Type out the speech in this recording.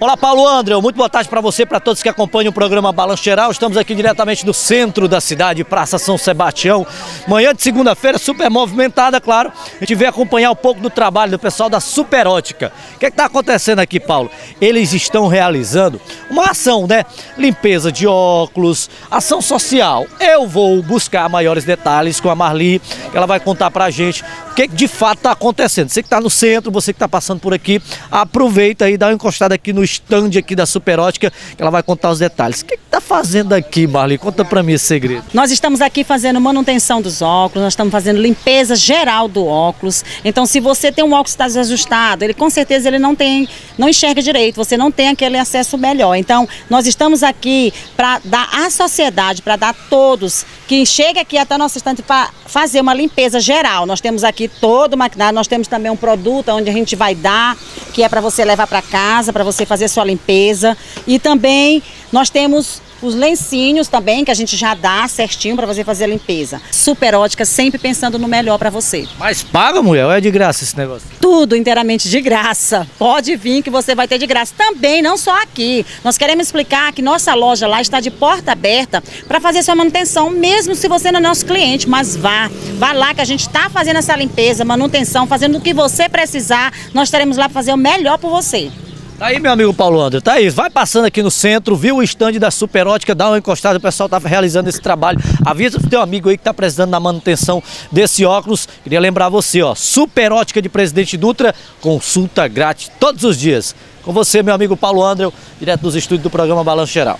Olá, Paulo André, muito boa tarde para você, para todos que acompanham o programa Balanço Geral. Estamos aqui diretamente do centro da cidade, Praça São Sebastião. Manhã de segunda-feira, super movimentada, claro. A gente veio acompanhar um pouco do trabalho do pessoal da Superótica. O que é está acontecendo aqui, Paulo? Eles estão realizando uma ação, né? Limpeza de óculos, ação social. Eu vou buscar maiores detalhes com a Marli, que ela vai contar para a gente o que de fato está acontecendo. Você que está no centro, você que está passando por aqui, aproveita e dá uma encostada aqui no stand aqui da Superótica, que ela vai contar os detalhes. O que está fazendo aqui, Marli? Conta para mim esse segredo. Nós estamos aqui fazendo manutenção dos óculos, nós estamos fazendo limpeza geral do óculos. Então, se você tem um óculos que está desajustado, ele com certeza ele não tem, não enxerga direito, você não tem aquele acesso melhor. Então, nós estamos aqui para dar à sociedade, para dar a todos que chega aqui até nosso estante para fazer uma limpeza geral. Nós temos aqui todo o maquinário, nós temos também um produto onde a gente vai dar, que é para você levar para casa, para você fazer sua limpeza. E também nós temos os lencinhos também, que a gente já dá certinho para você fazer a limpeza. Super ótica, sempre pensando no melhor para você. Mas paga, mulher, ou é de graça esse negócio? Tudo inteiramente de graça. Pode vir que você vai ter de graça. Também, não só aqui. Nós queremos explicar que nossa loja lá está de porta aberta para fazer sua manutenção, mesmo se você não é nosso cliente, mas vá. Vá lá que a gente está fazendo essa limpeza, manutenção, fazendo o que você precisar. Nós estaremos lá para fazer o melhor por você. Tá aí, meu amigo Paulo André, tá aí. Vai passando aqui no centro, viu o estande da Superótica, dá uma encostada, o pessoal tá realizando esse trabalho. Avisa pro teu amigo aí que tá precisando da manutenção desse óculos. Queria lembrar você, ó, Superótica de Presidente Dutra, consulta grátis todos os dias. Com você, meu amigo Paulo André, direto dos estúdios do programa Balanço Geral.